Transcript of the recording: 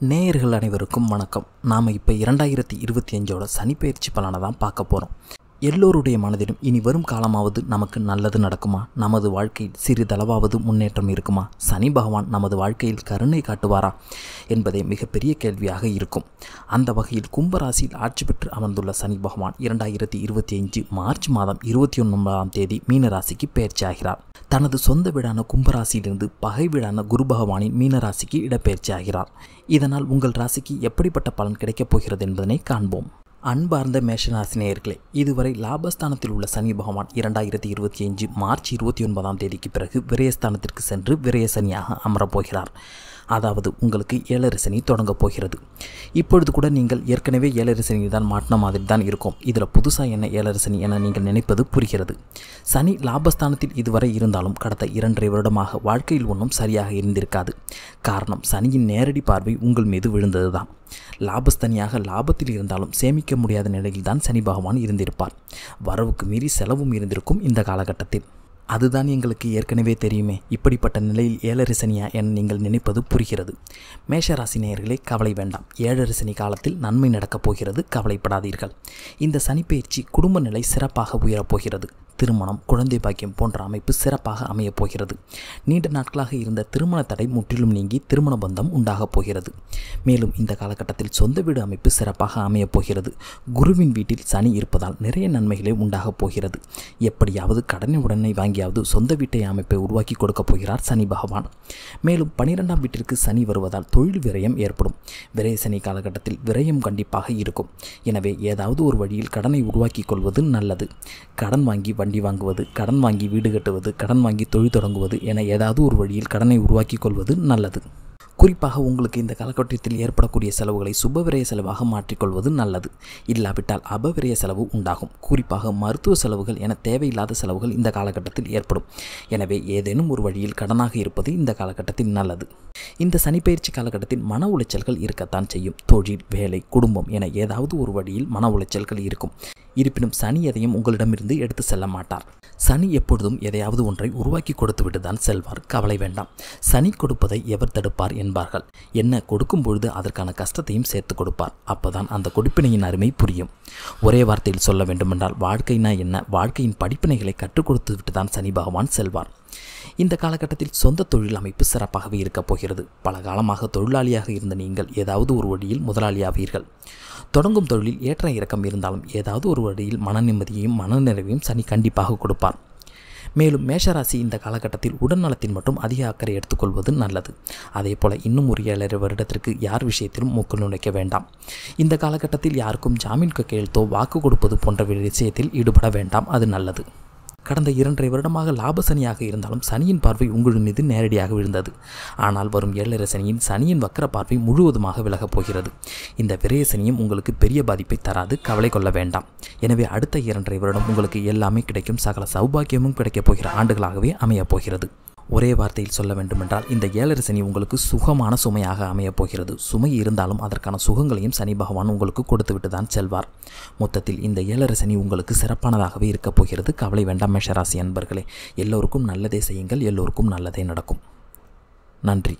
நேயர்கள் அனைவருக்கும் வணக்கம். நாம் இப்போ இரண்டாயிரத்தி இருபத்தி அஞ்சோட சனிப்பயிற்சி பலனை தான் பார்க்க போகிறோம் எல்லோருடைய மனதிலும் இனி வரும் காலமாவது நமக்கு நல்லது நடக்குமா? நமது வாழ்க்கையில் சிறிதளவாவது முன்னேற்றம் இருக்குமா? சனி பகவான் நமது வாழ்க்கையில் கருணை காட்டுவாரா? என்பதே மிகப்பெரிய கேள்வியாக இருக்கும். அந்த வகையில் கும்பராசியில் ஆட்சி பெற்று அமர்ந்துள்ள சனி பகவான் இரண்டாயிரத்தி இருபத்தி அஞ்சு மார்ச் மாதம் இருபத்தி ஒன்பதாம் தேதி மீனராசிக்கு பயிற்சியாகிறார் தனது சொந்த வீடான கும்பராசியிலிருந்து பகை வீடான குரு பகவானின் மீனராசிக்கு இடப்பெயர்ச்சியாகிறார். இதனால் உங்கள் ராசிக்கு எப்படிப்பட்ட பலன் கிடைக்கப் போகிறது என்பதனை காண்போம். அன்பார்ந்த மேஷராசினியர்களே இதுவரை லாபஸ்தானத்தில் உள்ள சனி பகவான் இரண்டாயிரத்தி இருபத்தி அஞ்சு மார்ச் இருபத்தி ஒன்பதாம் தேதிக்கு பிறகு விரயஸ்தானத்திற்கு சென்று விரயசனியாக அமரப்போகிறார் அதாவது உங்களுக்கு ஏழரசனி தொடங்கப் போகிறது. இப்பொழுது கூட நீங்கள் ஏற்கனவே ஏழரசனி தான் மாட்டின மாதிரி தான் இருக்கும். இதில் புதுசாக என்ன ஏழரசனி என நீங்கள் நினைப்பது புரிகிறது. சனி லாபஸ்தானத்தில் இதுவரை இருந்தாலும் கடந்த இரண்டரை வருடமாக வாழ்க்கையில் ஒன்றும் சரியாக இருந்திருக்காது. காரணம் சனியின் நேரடி பார்வை உங்கள் மீது விழுந்தது தான் லாபஸ்தனியாக லாபத்தில் இருந்தாலும் சேமிக்க முடியாத நிலையில் தான் சனி பகவான் இருந்திருப்பார். வரவுக்கு மீறி செலவும் இருந்திருக்கும் இந்த காலகட்டத்தில். அதுதான் எங்களுக்கு ஏற்கனவே தெரியுமே. இப்படிப்பட்ட நிலையில் ஏழரிசனியா என நீங்கள் நினைப்பது புரிகிறது. மேஷராசி நேயர்களே கவலை வேண்டாம். ஏழரிசனி காலத்தில் நன்மை நடக்கப் போகிறது. கவலைப்படாதீர்கள். இந்த சனிப்பெயர்ச்சி குடும்ப நிலை சிறப்பாக உயரப்போகிறது திருமணம் குழந்தை பாக்கியம் போன்ற அமைப்பு சிறப்பாக அமையப் போகிறது. நீண்ட நாட்களாக இருந்த திருமண தடை முற்றிலும் நீங்கி திருமண பந்தம் உண்டாகப் போகிறது. மேலும் இந்த காலகட்டத்தில் சொந்த வீடு அமைப்பு சிறப்பாக அமையப் போகிறது. குருவின் வீட்டில் சனி இருப்பதால் நிறைய நன்மைகளை உண்டாகப் போகிறது. எப்படியாவது கடனை உடனே வாங்கியாவது சொந்த வீட்டை அமைப்பை உருவாக்கி கொடுக்கப் போகிறார் சனி பகவான். மேலும் பனிரெண்டாம் வீட்டிற்கு சனி வருவதால் தொழில் விரயம் ஏற்படும். விரய சனி காலகட்டத்தில் விரயம் கண்டிப்பாக இருக்கும். எனவே ஏதாவது ஒரு வழியில் கடனை உருவாக்கி கொள்வது நல்லது. கடன் வாங்கி வண்டி வாங்குவது கடன் வாங்கி வீடு கட்டுவது கடன் வாங்கி தொழில் தொடங்குவது என ஏதாவது ஒரு வழியில் கடனை உருவாக்கி கொள்வது நல்லது. குறிப்பாக உங்களுக்கு இந்த காலகட்டத்தில் ஏற்படக்கூடிய செலவுகளை சுபவிரய செலவாக மாற்றிக்கொள்வது நல்லது. இல்லாவிட்டால் அபவிரய செலவு உண்டாகும். குறிப்பாக மருத்துவ செலவுகள் என தேவையில்லாத செலவுகள் இந்த காலகட்டத்தில் ஏற்படும். எனவே ஏதேனும் ஒரு வழியில் கடனாக இருப்பது இந்த காலகட்டத்தில் நல்லது. இந்த சனிப்பயிற்சி காலகட்டத்தில் மன உளைச்சல்கள் இருக்கத்தான் செய்யும். தொழில் வேலை குடும்பம் என ஏதாவது ஒரு வழியில் மன உளைச்சல்கள் இருக்கும். இருப்பினும் சனி எதையும் உங்களிடமிருந்து எடுத்து செல்ல மாட்டார். சனி எப்பொழுதும் எதையாவது ஒன்றை உருவாக்கி கொடுத்துவிட்டு தான் செல்வார். கவலை வேண்டாம். சனி கொடுப்பதை எவர் தடுப்பார் என்பார்கள். என்ன கொடுக்கும் பொழுது அதற்கான கஷ்டத்தையும் சேர்த்து கொடுப்பார். அப்போதான் அந்த கொடுப்பினையின் அருமை புரியும். ஒரே வார்த்தையில் சொல்ல வேண்டுமென்றால் வாழ்க்கைனா என்ன? வாழ்க்கையின் படிப்பினைகளை கற்றுக் கொடுத்து விட்டு தான் சனி பகவான் செல்வார். இந்த காலகட்டத்தில் சொந்த தொழில் அமைப்பு சிறப்பாகவே இருக்கப் போகிறது. பல காலமாக தொழிலாளியாக இருந்த நீங்கள் ஏதாவது ஒரு வழியில் முதலாளியாவீர்கள். தொடங்கும் தொழிலில் ஏற்ற இறக்கம் இருந்தாலும் ஏதாவது ஒரு வழியில் மன நிம்மதியையும் மனநிறைவையும் சனி கண்டிப்பாக கொடுப்பார். மேலும் மேஷராசி இந்த காலகட்டத்தில் உடல்நலத்தின் மட்டும் அதிக அக்கறை எடுத்துக்கொள்வது நல்லது. அதே போல இன்னும் ஒரு ஏழரை வருடத்திற்கு யார் விஷயத்திலும் மூக்கு நுழைக்க வேண்டாம். இந்த காலகட்டத்தில் யாருக்கும் ஜாமீன் கையெழுத்தோ வாக்கு கொடுப்பது போன்ற விஷயத்தில் ஈடுபட வேண்டாம். அது நல்லது. கடந்த இரண்டரை வருடமாக லாபசனியாக இருந்தாலும் சனியின் பார்வை உங்கள் மீது நேரடியாக விழுந்தது. ஆனால் வரும் ஏழரை சனியின் சனியின் வக்கர பார்வை முழுவதுமாக விலகப் போகிறது. இந்த விரய சனியும் உங்களுக்கு பெரிய பாதிப்பை தராது கவலை கொள்ள வேண்டாம். எனவே அடுத்த இரண்டரை வருடம் உங்களுக்கு எல்லாமே கிடைக்கும் சகல சௌபாக்கியமும் கிடைக்கப் போகிற ஆண்டுகளாகவே அமையப் போகிறது. ஒரே வார்த்தையில் சொல்ல வேண்டுமென்றால் இந்த ஏழரை சனி உங்களுக்கு சுகமான சுமையாக அமையப் போகிறது. சுமை இருந்தாலும் அதற்கான சுகங்களையும் சனி பகவான் உங்களுக்கு கொடுத்துவிட்டு தான் செல்வார். மொத்தத்தில் இந்த ஏழரை சனி உங்களுக்கு சிறப்பானதாகவே இருக்கப் போகிறது. கவலை வேண்டாம் மேஷராசி அன்பர்களே. எல்லோருக்கும் நல்லதே செய்யுங்கள் எல்லோருக்கும் நல்லதே நடக்கும். நன்றி.